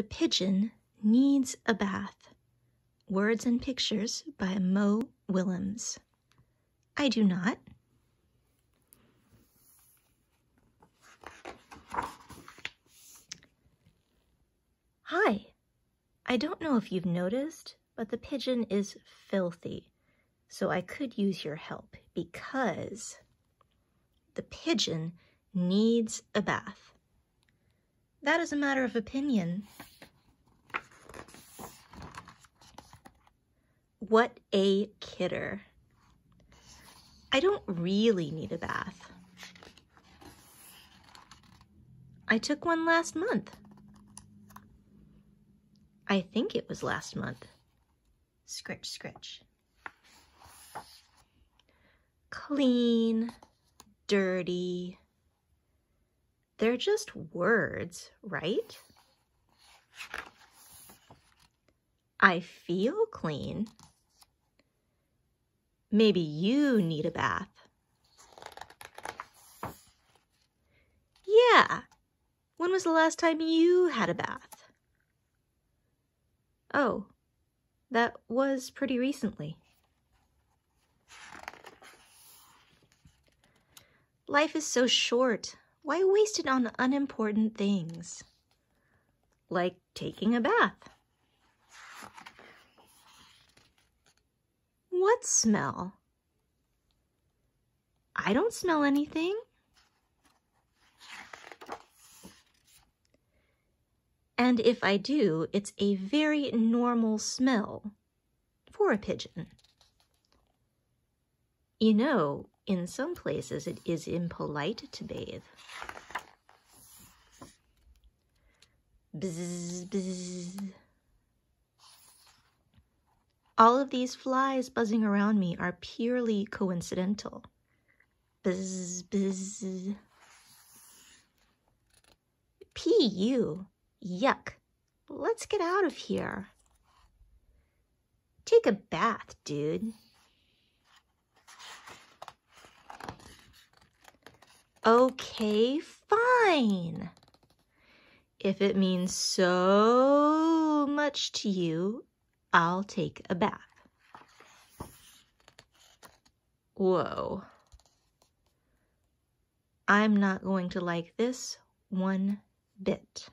The Pigeon Needs a Bath. Words and Pictures by Mo Willems. I do not. Hi. I don't know if you've noticed, but the pigeon is filthy. So I could use your help because the pigeon needs a bath. That is a matter of opinion. What a kidder. I don't really need a bath. I took one last month. I think it was last month. Scritch, scritch. Clean, dirty. They're just words, right? I feel clean. Maybe you need a bath. Yeah. When was the last time you had a bath? Oh, that was pretty recently. Life is so short. Why waste it on unimportant things? Like taking a bath. What smell? I don't smell anything. And if I do, it's a very normal smell for a pigeon. You know, in some places it is impolite to bathe. All of these flies buzzing around me are purely coincidental. Bzz, bzz. P.U. Yuck. Let's get out of here. Take a bath, dude. Okay, fine. If it means so much to you, I'll take a bath. Whoa. I'm not going to like this one bit.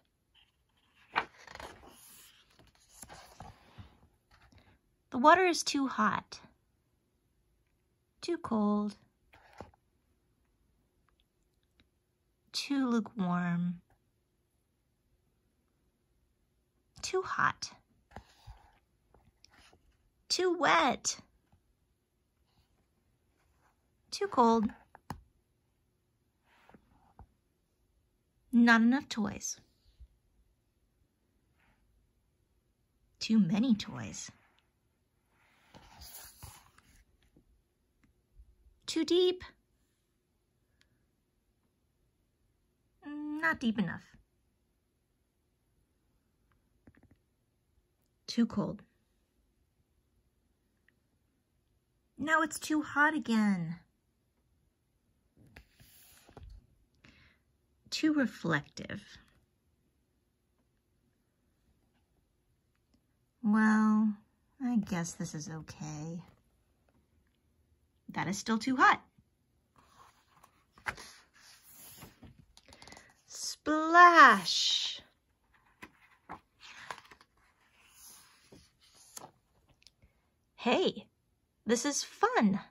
The water is too hot, too cold, too lukewarm, too hot, too wet, too cold, not enough toys, too many toys. Too deep? Not deep enough. Too cold. Now it's too hot again. Too reflective. Well, I guess this is okay. That is still too hot. Splash. Hey, this is fun.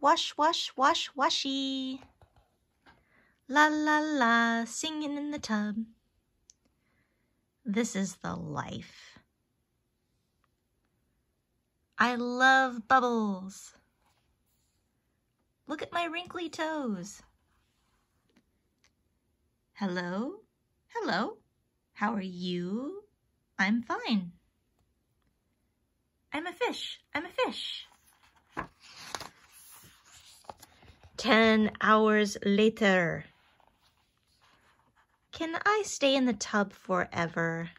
Wash, wash, wash, washy. La, la, la, singing in the tub. This is the life. I love bubbles. Look at my wrinkly toes. Hello? Hello? How are you? I'm fine. I'm a fish. I'm a fish. Ten hours later. Can I stay in the tub forever?